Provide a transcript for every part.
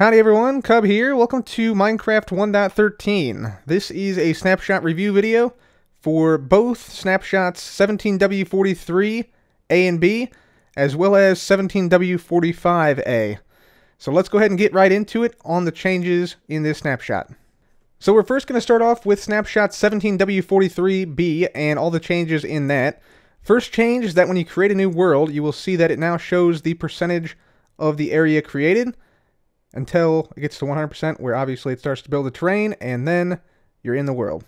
Howdy everyone, Cub here. Welcome to Minecraft 1.13. This is a snapshot review video for both snapshots 17W43A and B, as well as 17W45A. So let's go ahead and get right into it on the changes in this snapshot. So we're first going to start off with snapshot 17W43B and all the changes in that. First change is that when you create a new world, you will see that it now shows the percentage of the area created until it gets to 100%, where obviously it starts to build the terrain, and then you're in the world.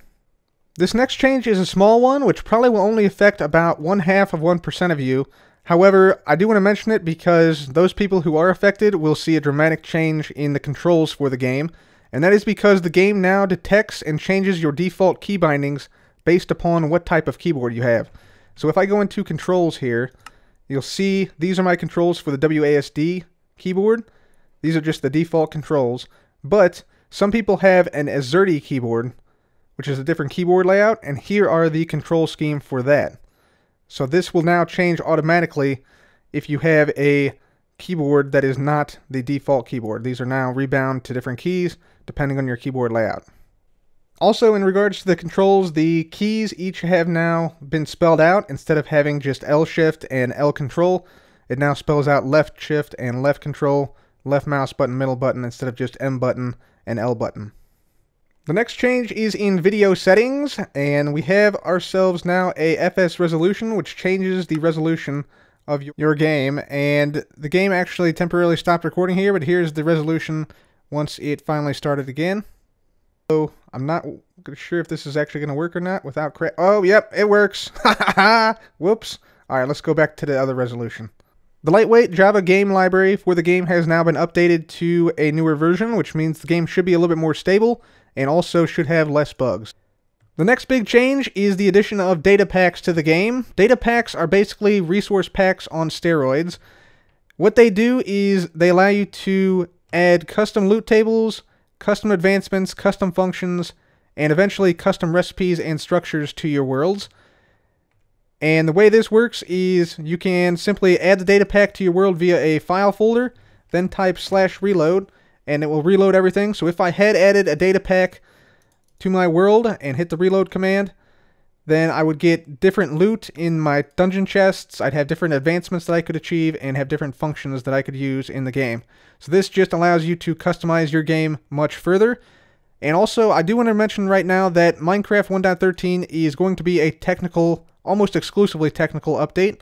This next change is a small one, which probably will only affect about one half of 1% of you. However, I do want to mention it because those people who are affected will see a dramatic change in the controls for the game, and that is because the game now detects and changes your default key bindings based upon what type of keyboard you have. So if I go into controls here, you'll see these are my controls for the WASD keyboard. These are just the default controls. But some people have an AZERTY keyboard, which is a different keyboard layout, and here are the control scheme for that. So this will now change automatically if you have a keyboard that is not the default keyboard. These are now rebound to different keys depending on your keyboard layout. Also, in regards to the controls, the keys each have now been spelled out. Instead of having just L shift and L control, it now spells out left shift and left control left mouse button, middle button, instead of just M button and L button. The next change is in video settings, and we have ourselves now a FS resolution, which changes the resolution of your game, and the game actually temporarily stopped recording here, but here's the resolution once it finally started again. So, I'm not sure if this is actually going to work or not without cra- Oh, yep, it works! Whoops! Alright, let's go back to the other resolution. The lightweight Java game library for the game has now been updated to a newer version, which means the game should be a little bit more stable and also should have less bugs. The next big change is the addition of data packs to the game. Data packs are basically resource packs on steroids. What they do is they allow you to add custom loot tables, custom advancements, custom functions, and eventually custom recipes and structures to your worlds. And the way this works is you can simply add the data pack to your world via a file folder, then type slash reload, and it will reload everything. So if I had added a data pack to my world and hit the reload command, then I would get different loot in my dungeon chests. I'd have different advancements that I could achieve and have different functions that I could use in the game. So this just allows you to customize your game much further. And also, I do want to mention right now that Minecraft 1.13 is going to be a technical almost exclusively technical update.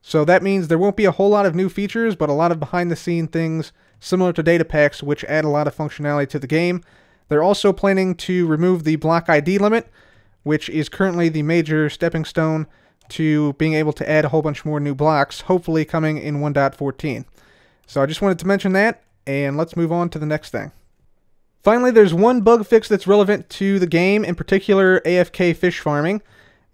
So that means there won't be a whole lot of new features, but a lot of behind the scene things similar to data packs, which add a lot of functionality to the game. They're also planning to remove the block ID limit, which is currently the major stepping stone to being able to add a whole bunch more new blocks, hopefully coming in 1.14. So I just wanted to mention that, and let's move on to the next thing. Finally, there's one bug fix that's relevant to the game, in particular AFK fish farming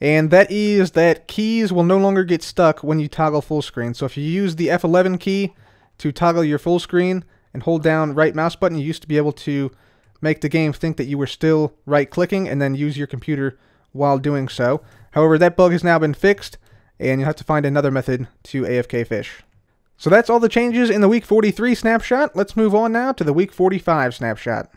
and that is that keys will no longer get stuck when you toggle full screen. So if you use the F11 key to toggle your full screen and hold down right mouse button, you used to be able to make the game think that you were still right clicking and then use your computer while doing so. However, that bug has now been fixed and you'll have to find another method to AFK fish. So that's all the changes in the week 43 snapshot. Let's move on now to the week 45 snapshot.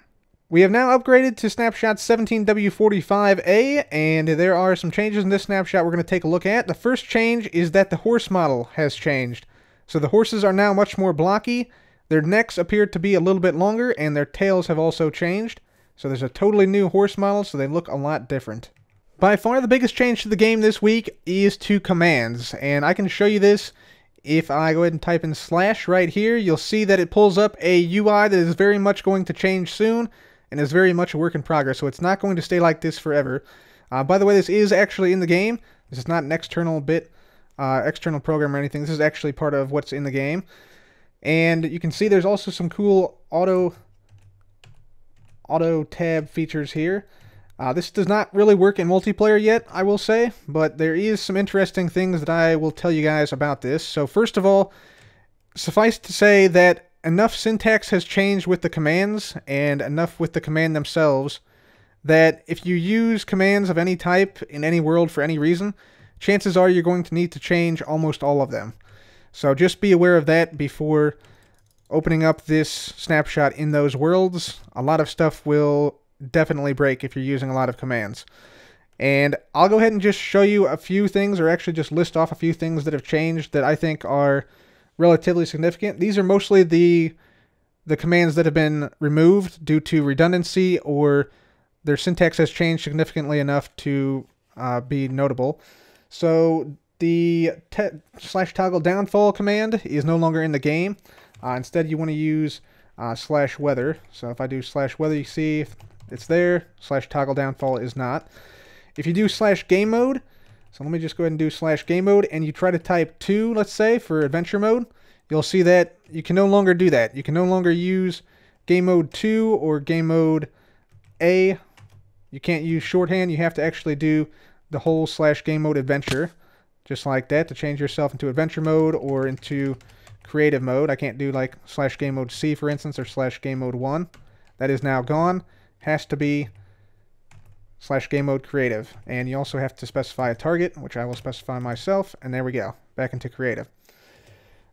We have now upgraded to snapshot 17W45A, and there are some changes in this snapshot we're going to take a look at. The first change is that the horse model has changed. So the horses are now much more blocky, their necks appear to be a little bit longer, and their tails have also changed. So there's a totally new horse model, so they look a lot different. By far the biggest change to the game this week is to commands, and I can show you this if I go ahead and type in slash right here, you'll see that it pulls up a UI that is very much going to change soon and is very much a work in progress, so it's not going to stay like this forever. Uh, by the way, this is actually in the game. This is not an external bit, uh, external program or anything. This is actually part of what's in the game. And you can see there's also some cool auto auto tab features here. Uh, this does not really work in multiplayer yet, I will say, but there is some interesting things that I will tell you guys about this. So first of all, suffice to say that enough syntax has changed with the commands and enough with the command themselves that if you use commands of any type in any world for any reason, chances are you're going to need to change almost all of them. So just be aware of that before opening up this snapshot in those worlds, a lot of stuff will definitely break if you're using a lot of commands. And I'll go ahead and just show you a few things, or actually just list off a few things that have changed that I think are relatively significant. These are mostly the the commands that have been removed due to redundancy or their syntax has changed significantly enough to uh, be notable. So the slash toggle downfall command is no longer in the game. Uh, instead, you want to use uh, slash weather. So if I do slash weather, you see it's there. Slash toggle downfall is not. If you do slash game mode, so let me just go ahead and do slash game mode, and you try to type 2, let's say, for adventure mode, you'll see that you can no longer do that. You can no longer use game mode 2 or game mode A. You can't use shorthand. You have to actually do the whole slash game mode adventure, just like that, to change yourself into adventure mode or into creative mode. I can't do like slash game mode C, for instance, or slash game mode 1. That is now gone. Has to be slash game mode creative. And you also have to specify a target, which I will specify myself. And there we go, back into creative.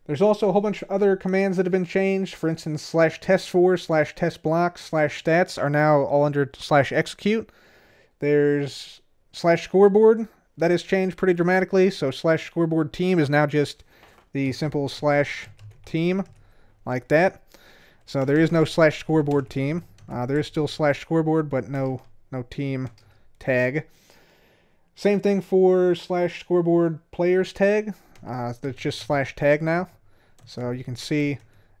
There's also a whole bunch of other commands that have been changed. For instance, slash test for, slash test block, slash stats are now all under slash execute. There's slash scoreboard. That has changed pretty dramatically. So slash scoreboard team is now just the simple slash team like that. So there is no slash scoreboard team. Uh, there is still slash scoreboard, but no no team tag. Same thing for slash scoreboard players tag. Uh, that's just slash tag now. So you can see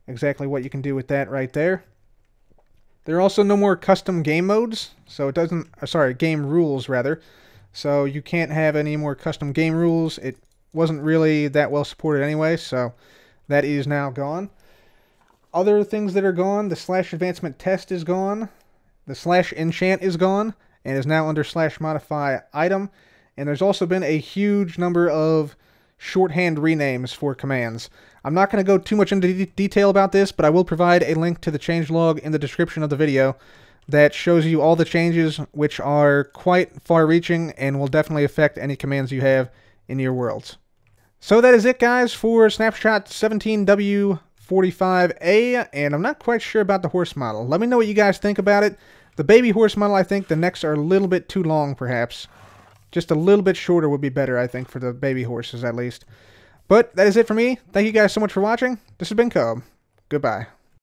exactly what you can do with that right there. There are also no more custom game modes. So it doesn't, uh, sorry, game rules rather. So you can't have any more custom game rules. It wasn't really that well supported anyway, so that is now gone. Other things that are gone, the slash advancement test is gone. The slash enchant is gone and is now under slash modify item. And there's also been a huge number of shorthand renames for commands. I'm not going to go too much into detail about this, but I will provide a link to the changelog in the description of the video that shows you all the changes, which are quite far-reaching and will definitely affect any commands you have in your worlds. So that is it, guys, for Snapshot 17W45A, and I'm not quite sure about the horse model. Let me know what you guys think about it. The baby horse model, I think the necks are a little bit too long, perhaps. Just a little bit shorter would be better, I think, for the baby horses, at least. But that is it for me. Thank you guys so much for watching. This has been Cub. Goodbye.